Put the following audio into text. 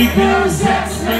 Iedere seks met